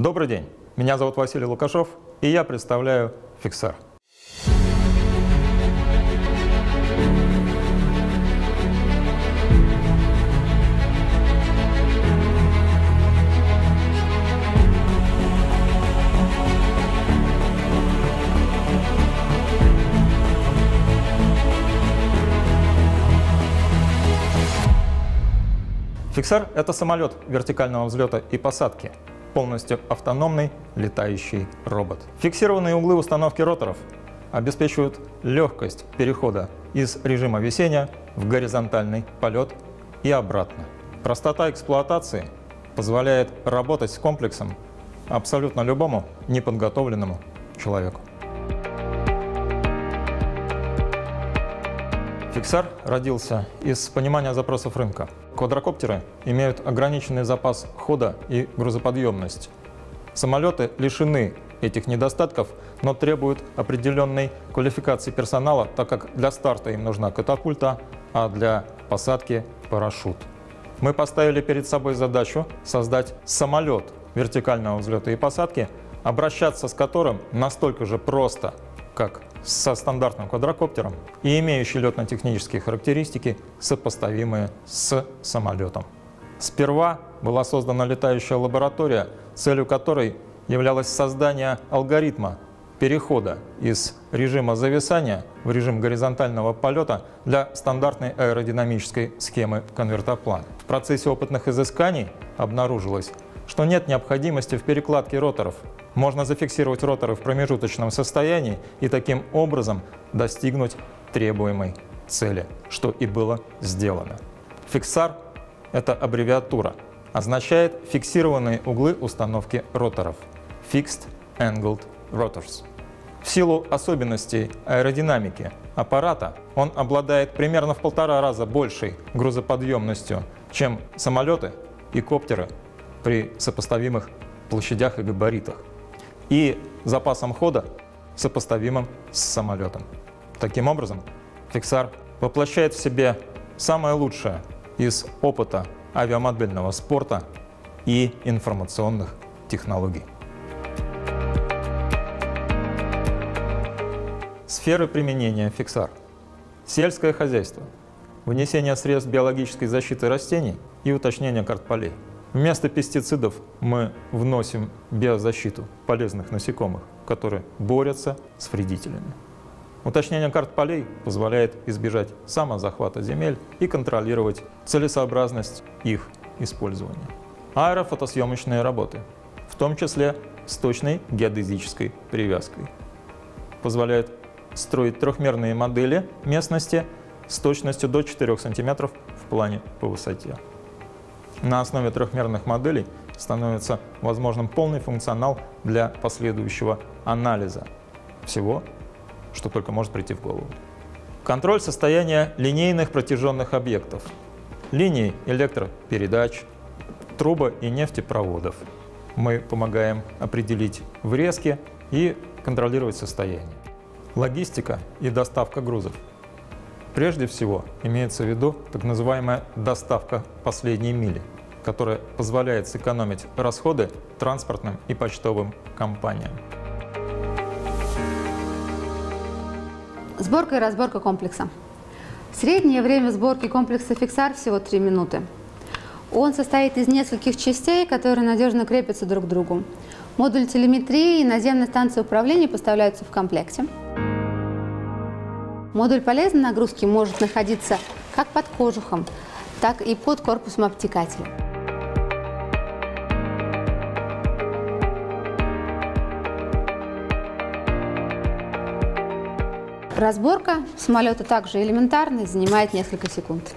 Добрый день, меня зовут Василий Лукашов, и я представляю Фиксар. Фиксар – это самолет вертикального взлета и посадки, полностью автономный летающий робот. Фиксированные углы установки роторов обеспечивают легкость перехода из режима висения в горизонтальный полет и обратно. Простота эксплуатации позволяет работать с комплексом абсолютно любому неподготовленному человеку. Фиксар родился из понимания запросов рынка. Квадрокоптеры имеют ограниченный запас хода и грузоподъемность. Самолеты лишены этих недостатков, но требуют определенной квалификации персонала, так как для старта им нужна катапульта, а для посадки – парашют. Мы поставили перед собой задачу создать самолет вертикального взлета и посадки, обращаться с которым настолько же просто, как со стандартным квадрокоптером и имеющий летно-технические характеристики, сопоставимые с самолетом. Сперва была создана летающая лаборатория, целью которой являлось создание алгоритма перехода из режима зависания в режим горизонтального полета для стандартной аэродинамической схемы конвертоплана. В процессе опытных изысканий обнаружилось, что нет необходимости в перекладке роторов можно зафиксировать роторы в промежуточном состоянии и таким образом достигнуть требуемой цели, что и было сделано. Фиксар – это аббревиатура, означает фиксированные углы установки роторов – Fixed Angled Rotors. В силу особенностей аэродинамики аппарата он обладает примерно в полтора раза большей грузоподъемностью, чем самолеты и коптеры при сопоставимых площадях и габаритах и запасом хода, сопоставимым с самолетом. Таким образом, Фиксар воплощает в себе самое лучшее из опыта авиамодельного спорта и информационных технологий. Сферы применения Фиксар. Сельское хозяйство. Внесение средств биологической защиты растений и уточнение карт полей. Вместо пестицидов мы вносим биозащиту полезных насекомых, которые борются с вредителями. Уточнение карт полей позволяет избежать самозахвата земель и контролировать целесообразность их использования. Аэрофотосъемочные работы, в том числе с точной геодезической привязкой, позволяют строить трехмерные модели местности с точностью до 4 см в плане по высоте. На основе трехмерных моделей становится возможным полный функционал для последующего анализа всего, что только может прийти в голову. Контроль состояния линейных протяженных объектов, линий электропередач, трубы и нефтепроводов. Мы помогаем определить врезки и контролировать состояние. Логистика и доставка грузов – Прежде всего имеется в виду так называемая доставка последней мили, которая позволяет сэкономить расходы транспортным и почтовым компаниям. Сборка и разборка комплекса. Среднее время сборки комплекса «Фиксар» всего 3 минуты. Он состоит из нескольких частей, которые надежно крепятся друг к другу. Модуль телеметрии и наземная станция управления поставляются в комплекте. Модуль полезной нагрузки может находиться как под кожухом, так и под корпусом обтекателя. Разборка самолета также элементарная, занимает несколько секунд.